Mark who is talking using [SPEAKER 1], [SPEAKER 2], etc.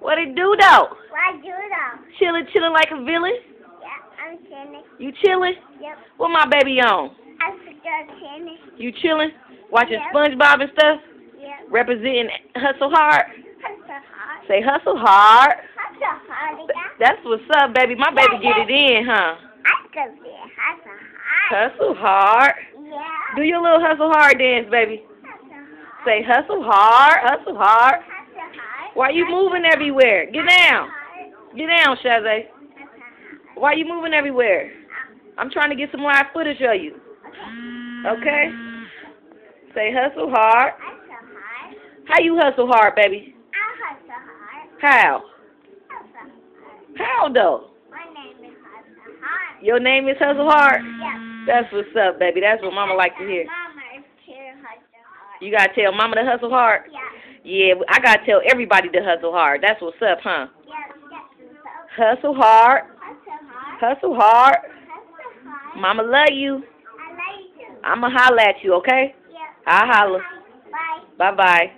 [SPEAKER 1] What it do though?
[SPEAKER 2] What do though?
[SPEAKER 1] Chilling, chilling like a villain.
[SPEAKER 2] Yeah, I'm chilling.
[SPEAKER 1] You chilling?
[SPEAKER 2] Yep.
[SPEAKER 1] What my baby on?
[SPEAKER 2] I'm still chilling.
[SPEAKER 1] You chilling? Watching
[SPEAKER 2] Yeah.
[SPEAKER 1] SpongeBob and stuff?
[SPEAKER 2] Yep.
[SPEAKER 1] Representing Hustle Hard?
[SPEAKER 2] I'm hard.
[SPEAKER 1] Say Hustle Hard.
[SPEAKER 2] I'm hard. Yeah.
[SPEAKER 1] That's what's up, baby. My baby get it in, huh?
[SPEAKER 2] I'm gonna be I'm hard.
[SPEAKER 1] Hustle Hard.
[SPEAKER 2] Yeah.
[SPEAKER 1] Do your little Hustle Hard dance, baby.
[SPEAKER 2] I'm hard.
[SPEAKER 1] Say Hustle Hard, Hustle Hard.
[SPEAKER 2] I'm so hard.
[SPEAKER 1] Why you moving everywhere? Get down. Get down, Shazay.
[SPEAKER 2] I'm so hard.
[SPEAKER 1] Why you moving everywhere? I'm trying to get some live footage of you. Okay? Say hustle hard. How you hustle hard, baby?
[SPEAKER 2] I'm so hard.
[SPEAKER 1] How?
[SPEAKER 2] Hard.
[SPEAKER 1] How though?
[SPEAKER 2] My name is Hudson Hard.
[SPEAKER 1] Your name is Hustle Hard?
[SPEAKER 2] Yeah.
[SPEAKER 1] That's what's up, baby. That's what mama like to hear.
[SPEAKER 2] Mama is too Hudson Hard.
[SPEAKER 1] You gotta tell mama to hustle hard?
[SPEAKER 2] Yeah.
[SPEAKER 1] Yeah, I gotta tell everybody to hustle hard. That's what's up, huh?
[SPEAKER 2] Yeah.
[SPEAKER 1] Hustle hard.
[SPEAKER 2] Hudson Hard.
[SPEAKER 1] Hustle hard.
[SPEAKER 2] Hudson Hard.
[SPEAKER 1] Mama love you.
[SPEAKER 2] I like you.
[SPEAKER 1] I'ma holla at you, okay?
[SPEAKER 2] Yeah.
[SPEAKER 1] I'll holla.
[SPEAKER 2] Bye.
[SPEAKER 1] Bye bye.